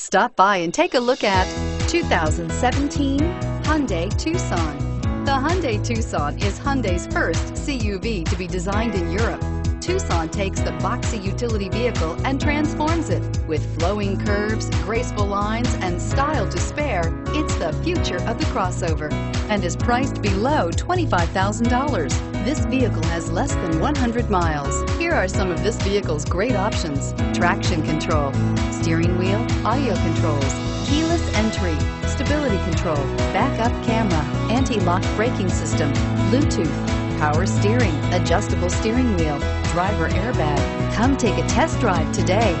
Stop by and take a look at 2017 Hyundai Tucson. The Hyundai Tucson is Hyundai's first CUV to be designed in Europe. Tucson takes the boxy utility vehicle and transforms it. With flowing curves, graceful lines, and style to spare, it's the future of the crossover and is priced below $25,000. This vehicle has less than 100 miles. Here are some of this vehicle's great options. Traction control, steering wheel, audio controls, keyless entry, stability control, backup camera, anti-lock braking system, Bluetooth, power steering, adjustable steering wheel, driver airbag. Come take a test drive today.